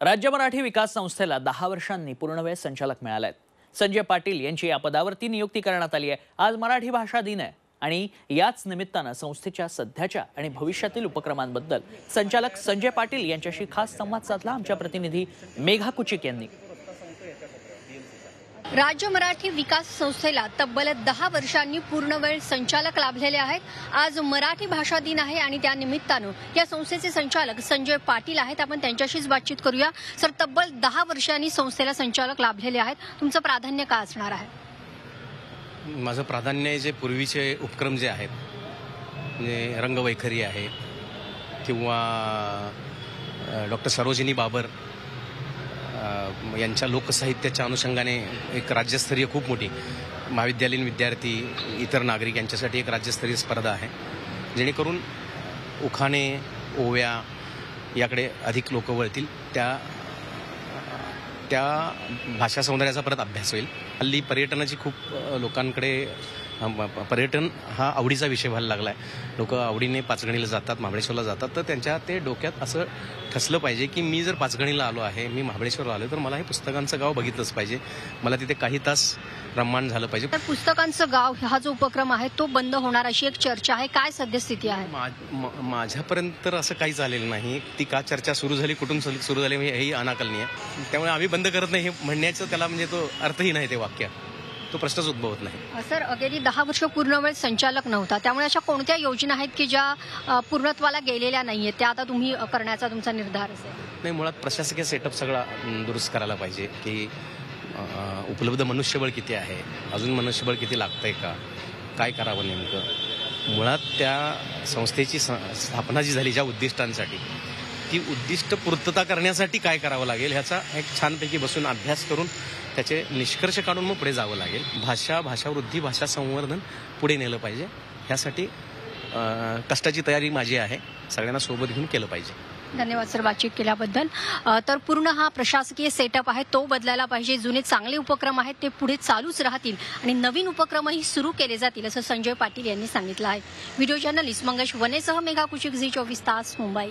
राज्य मराठी विकास संस्थेला दहा वर्षांनी पूर्णवेळ संचालक मिळाले आहेत संजय पाटील यांची या पदावरती नियुक्ती करण्यात आली आहे. आज मराठी भाषा दिन आहे आणि याच निमित्तानं संस्थेच्या सध्याच्या आणि भविष्यातील उपक्रमांबद्दल संचालक संजय पाटील यांच्याशी खास संवाद साधला आमच्या प्रतिनिधी मेघा कुचिक यांनी. राज्य मराठी विकास संस्थेला तब्बल दहा वर्षांनी पूर्णवेळ संचालक लाभलेले आहेत. आज मराठी भाषा दिन आहे आणि त्या निमित्तानं या संस्थेचे संचालक संजय पाटील आहेत. आपण त्यांच्याशीच बातचीत करूया. सर तब्बल दहा वर्षांनी संस्थेला संचालक लाभलेले आहेत. तुमचं प्राधान्य का असणार आहे? माझं प्राधान्य जे पूर्वीचे उपक्रम जे आहेत म्हणजे रंगवैखरी आहे किंवा डॉक्टर सरोजिनी बाबर यांच्या लोकसाहित्याच्या अनुषंगाने एक राज्यस्तरीय खूप मोठी महाविद्यालयीन विद्यार्थी इतर नागरिक यांच्यासाठी एक राज्यस्तरीय स्पर्धा आहे. जेणेकरून उखाणे ओव्या याकडे अधिक लोक वळतील. त्या त्या भाषा सौंदर्याचा परत अभ्यास होईल. हल्ली पर्यटनाची खूप लोकांकडे पर्यटन हा आवडीचा विषय व्हायला लागला आहे लोक आवडीने पाचगणीला जातात महाबळेश्वरला जातात. तर त्यांच्या ते डोक्यात असं ठसलं पाहिजे की मी जर पाचगणीला आलो आहे मी महाबळेश्वरला आलो तर मला हे पुस्तकांचं गाव बघितलंच पाहिजे. मला तिथे काही तास रममाण झालं पाहिजे. तर पुस्तकांचं गाव हा जो उपक्रम आहे तो बंद होणार अशी एक चर्चा आहे. काय सद्यस्थिती आहे? माझ्यापर्यंत तर असं काहीच आलेलं नाही. ती का चर्चा सुरू झाली कुठून सुरू झाली हेही अनाकलनीय. आहे. त्यामुळे आम्ही बंद करत नाही हे म्हणण्याचं त्याला म्हणजे तो अर्थही नाही ते वाक्य. तो प्रश्नच उद्भवत नाही. सर गेली दहा वर्ष पूर्ण वेळ संचालक नव्हता. त्यामुळे अशा कोणत्या योजना आहेत की ज्या पूर्णत्वाला गेलेल्या नाहीयेत? त्या आता तुम्ही करण्याचा तुमचा निर्धार असेल. नाही मुळात प्रशासकीय सेटअप सगळा दुरुस्त करायला पाहिजे की उपलब्ध मनुष्यबळ किती आहे? अजून मनुष्यबळ किती लागतंय का? काय करावं नेमकं? मुळात त्या संस्थेची स्थापना जी झाली ज्या उद्दिष्टांसाठी ती उद्दिष्ट पूर्तता करण्यासाठी काय करावं लागेल ह्याचा एक छानपैकी बसून अभ्यास करून त्याचे निष्कर्ष काढून मग पुढे जावं लागेल. भाषा भाषावृद्धी भाषा संवर्धन पुढे नेलं पाहिजे. ह्यासाठी कष्टाची तयारी माझी आहे. सगळ्यांना सोबत घेऊन केलं पाहिजे. धन्यवाद सर बातचीत केल्याबद्दल. तर पूर्ण हा प्रशासकीय सेटअप आहे. तो बदलायला पाहिजे. जुने चांगले उपक्रम आहेत ते पुढे चालूच राहतील आणि नवीन उपक्रमही सुरू केले जातील असं संजय पाटील यांनी सांगितलं आहे. व्हिडिओ जर्नलिस्ट मंगेश वनेसह मेघा कुशिक झी चोवीस तास मुंबई.